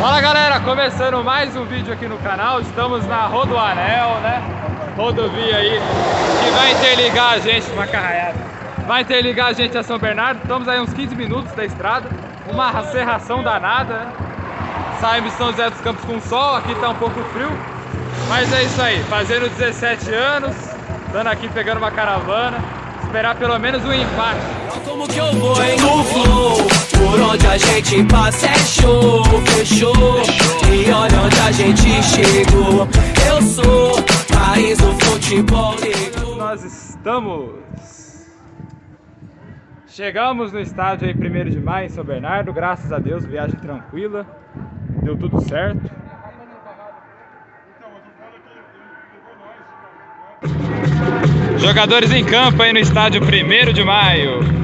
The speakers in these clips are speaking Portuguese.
Fala galera, começando mais um vídeo aqui no canal, estamos na Rodoanel, né? Rodovia aí, que vai interligar a gente, uma carraiada, vai interligar a gente a São Bernardo, estamos aí uns 15 minutos da estrada, uma serração danada, né? Saímos de São José dos Campos com sol, aqui tá um pouco frio, mas é isso aí, fazendo 17 anos, dando aqui, pegando uma caravana, esperar pelo menos um empate. Como que eu vou, hein? No flow, por onde a gente passa é show, fechou? E olha onde a gente chegou. Eu sou país do futebol negro. Nós estamos... Chegamos no estádio aí 1 de maio em São Bernardo, graças a Deus, viagem tranquila, deu tudo certo. Jogadores em campo aí no estádio 1 de maio.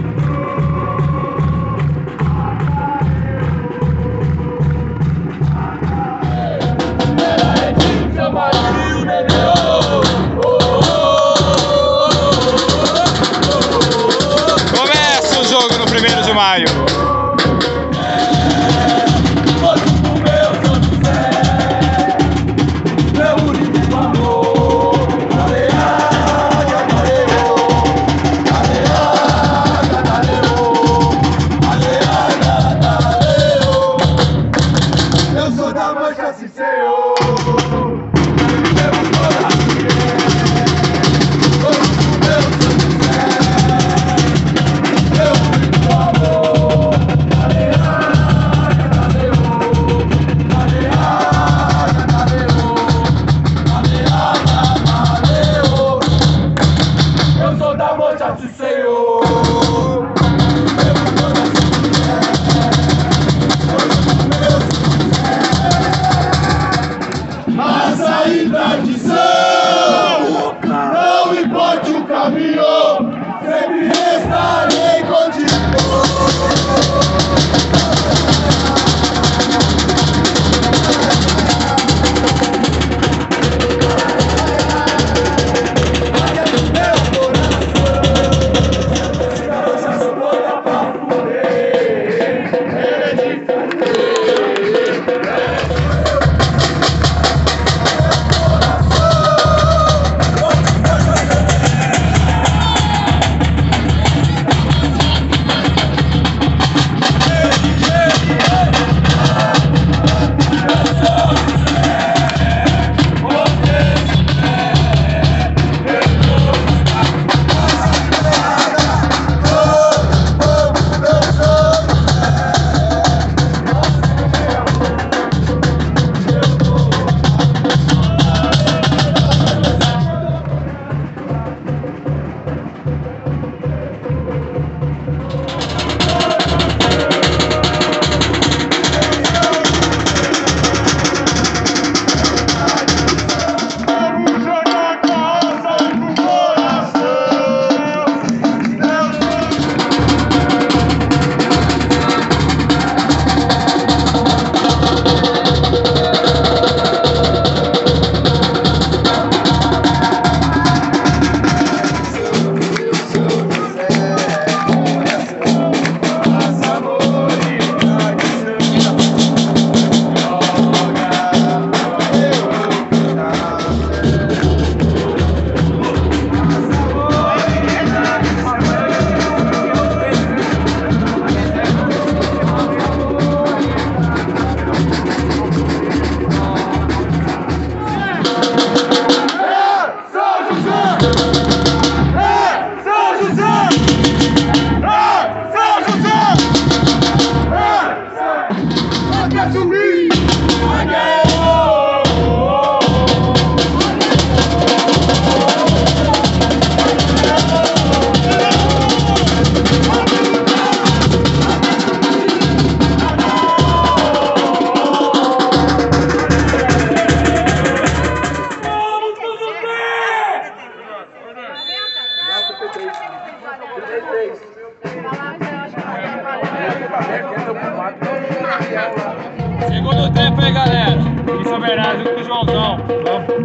Maio. Segundo tempo aí, galera. Em São Bernardo com o Joãozão. Vamos,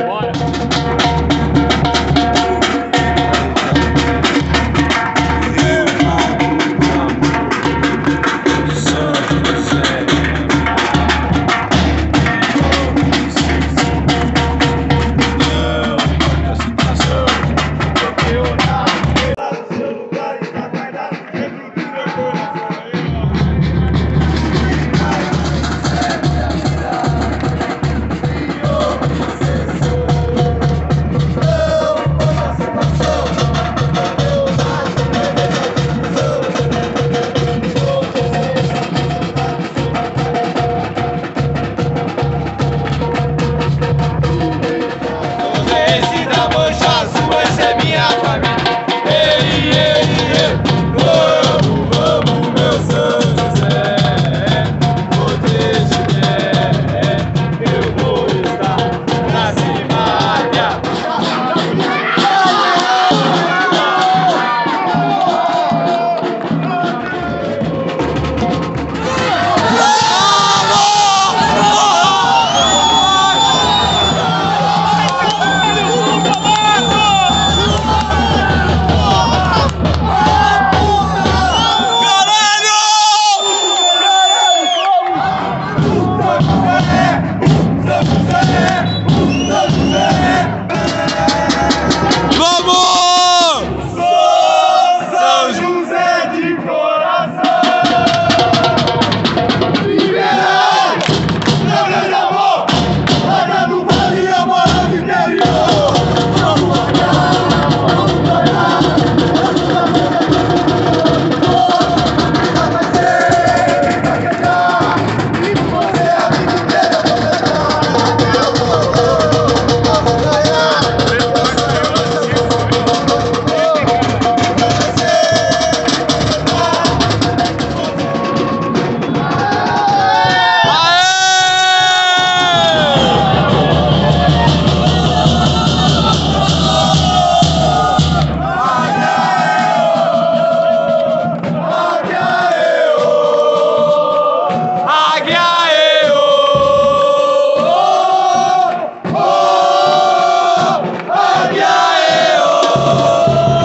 Oh!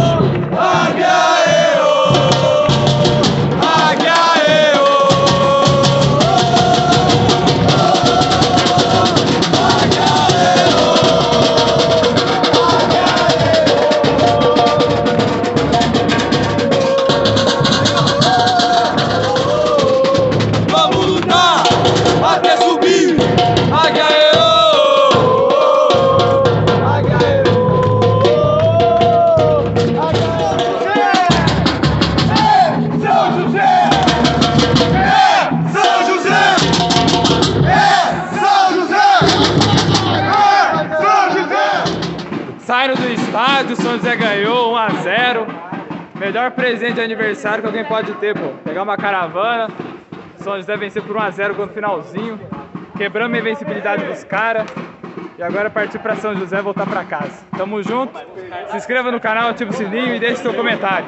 Melhor presente de aniversário que alguém pode ter, pô. Pegar uma caravana, São José vencer por 1 a 0 no finalzinho. Quebramos a invencibilidade dos caras. E agora partir pra São José voltar pra casa. Tamo junto. Se inscreva no canal, ativa o sininho e deixe seu comentário.